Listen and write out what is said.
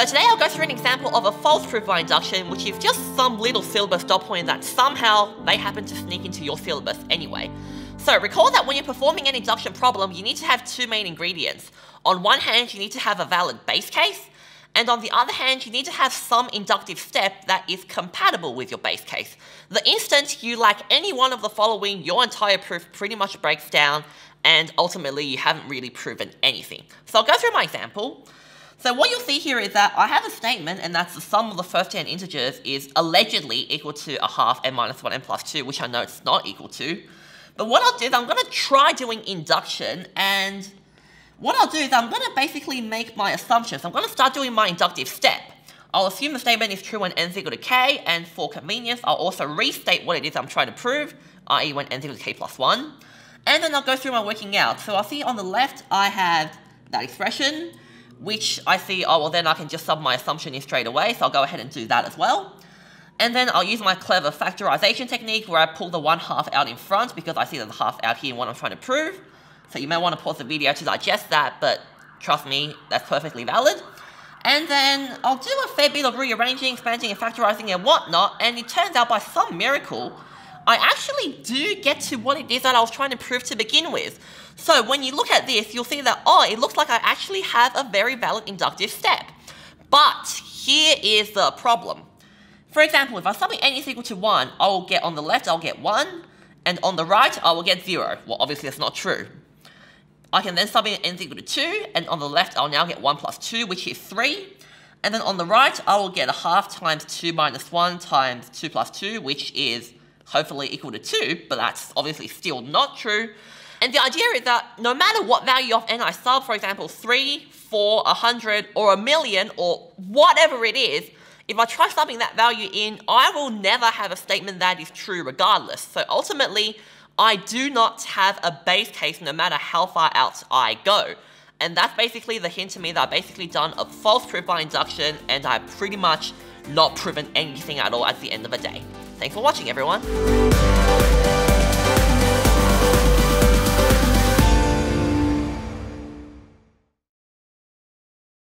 So today I'll go through an example of a false proof by induction, which is just some little syllabus dot point that somehow they happen to sneak into your syllabus anyway. So recall that when you're performing an induction problem, you need to have two main ingredients. On one hand, you need to have a valid base case, and on the other hand, you need to have some inductive step that is compatible with your base case. The instant you lack any one of the following, your entire proof pretty much breaks down and ultimately you haven't really proven anything. So I'll go through my example. So what you'll see here is that I have a statement and that's the sum of the first 10 integers is allegedly equal to a half n minus 1 n plus 2, which I know it's not equal to. But what I'll do is I'm going to try doing induction and what I'll do is I'm going to basically make my assumptions. I'm going to start doing my inductive step. I'll assume the statement is true when n is equal to k, and for convenience, I'll also restate what it is I'm trying to prove, i.e. when n is equal to k plus 1. And then I'll go through my working out. So I'll see on the left, I have that expression, which I see, oh, well, then I can just sub my assumption in straight away, so I'll go ahead and do that as well. And then I'll use my clever factorization technique where I pull the one half out in front because I see there's a half out here in what I'm trying to prove. So you may want to pause the video to digest that, but trust me, that's perfectly valid. And then I'll do a fair bit of rearranging, expanding, and factorizing and whatnot, and it turns out by some miracle, I actually do get to what it is that I was trying to prove to begin with. So when you look at this, you'll see that, oh, it looks like I actually have a very valid inductive step. But here is the problem. For example, if I sum n is equal to 1, I will get on the left, I'll get 1, and on the right, I will get 0. Well, obviously that's not true. I can then sub in n is equal to 2, and on the left, I'll now get 1 plus 2, which is 3. And then on the right, I will get a half times 2 minus 1 times 2 plus 2, which is hopefully equal to 2, but that's obviously still not true. And the idea is that no matter what value of n I sub, for example, 3, 4, 100, or a million, or whatever it is, if I try subbing that value in, I will never have a statement that is true regardless. So ultimately, I do not have a base case no matter how far out I go. And that's basically the hint to me that I've basically done a false proof by induction and I've pretty much not proven anything at all at the end of the day. Thanks for watching, everyone.